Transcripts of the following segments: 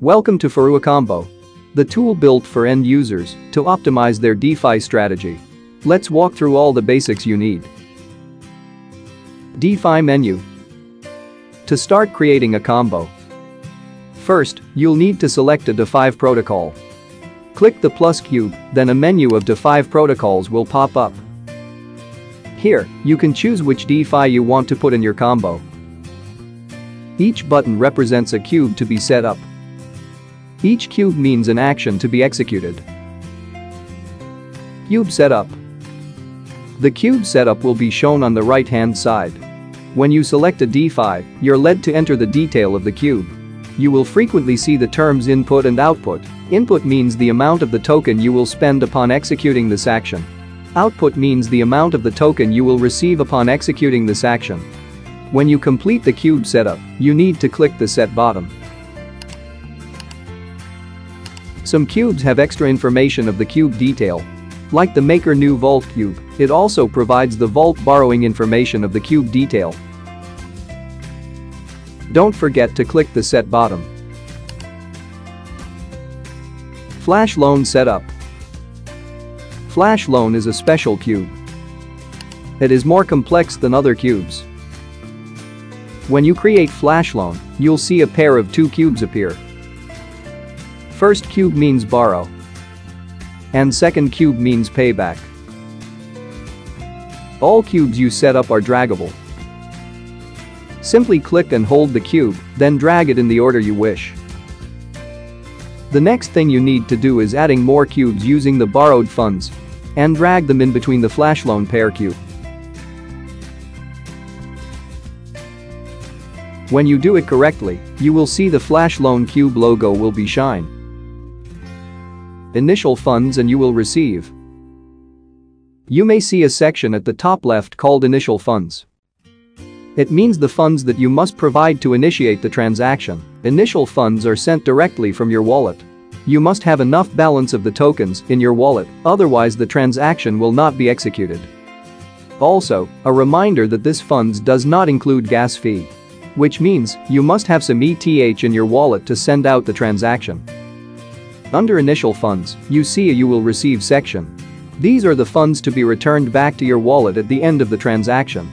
Welcome to Furucombo, the tool built for end users to optimize their DeFi strategy. Let's walk through all the basics you need. DeFi menu. To start creating a combo. First, you'll need to select a DeFi protocol. Click the plus cube, then a menu of DeFi protocols will pop up. Here, you can choose which DeFi you want to put in your combo. Each button represents a cube to be set up. Each cube means an action to be executed. Cube setup. The cube setup will be shown on the right-hand side. When you select a DeFi, you're led to enter the detail of the cube. You will frequently see the terms input and output. Input means the amount of the token you will spend upon executing this action. Output means the amount of the token you will receive upon executing this action. When you complete the cube setup, you need to click the set bottom. Some cubes have extra information of the cube detail. Like the Maker New Vault cube, it also provides the vault borrowing information of the cube detail. Don't forget to click the set bottom. Flash Loan Setup Flash Loan is a special cube. It is more complex than other cubes. When you create Flash Loan, you'll see a pair of two cubes appear. First cube means borrow. And second cube means payback. All cubes you set up are draggable. Simply click and hold the cube, then drag it in the order you wish. The next thing you need to do is adding more cubes using the borrowed funds and drag them in between the flash loan pair cube. When you do it correctly, you will see the flash loan cube logo will be shine initial funds and you will receive. You may see a section at the top left called initial funds. It means the funds that you must provide to initiate the transaction. Initial funds are sent directly from your wallet. You must have enough balance of the tokens in your wallet, otherwise the transaction will not be executed. Also, a reminder that this funds does not include gas fee. Which means, you must have some ETH in your wallet to send out the transaction. Under Initial Funds, you see a You Will Receive section. These are the funds to be returned back to your wallet at the end of the transaction.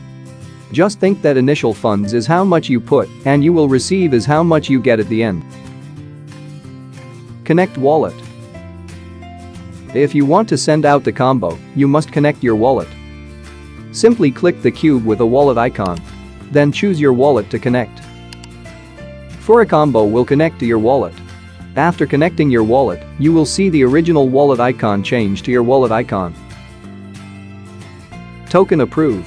Just think that initial funds is how much you put and you will receive is how much you get at the end. Connect Wallet If you want to send out the combo, you must connect your wallet. Simply click the cube with a wallet icon. Then choose your wallet to connect. Furucombo will connect to your wallet. After connecting your wallet, you will see the original wallet icon change to your wallet icon. Token Approve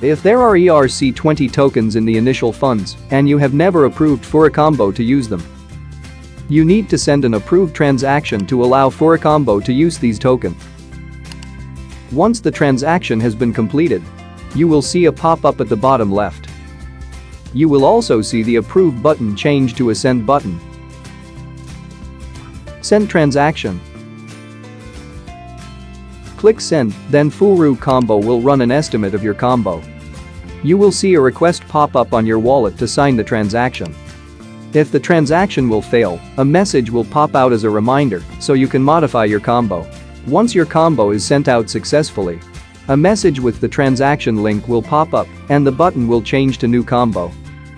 If there are ERC20 tokens in the initial funds and you have never approved Combo to use them, you need to send an approved transaction to allow Combo to use these tokens. Once the transaction has been completed, you will see a pop-up at the bottom left. You will also see the Approve button change to a Send button. Send transaction. Click Send, then Furucombo will run an estimate of your combo. You will see a request pop up on your wallet to sign the transaction. If the transaction will fail, a message will pop out as a reminder so you can modify your combo. Once your combo is sent out successfully, a message with the transaction link will pop up and the button will change to new combo.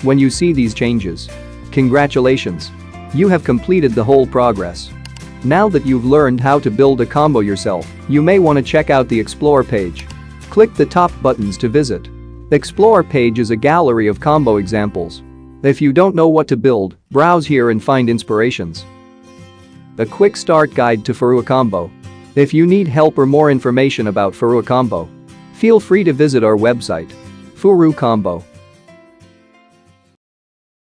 When you see these changes, congratulations. You have completed the whole progress. Now that you've learned how to build a combo yourself, you may want to check out the Explore page. Click the top buttons to visit. Explore page is a gallery of combo examples. If you don't know what to build, browse here and find inspirations. A quick start guide to Furucombo. If you need help or more information about Furucombo, feel free to visit our website. Furucombo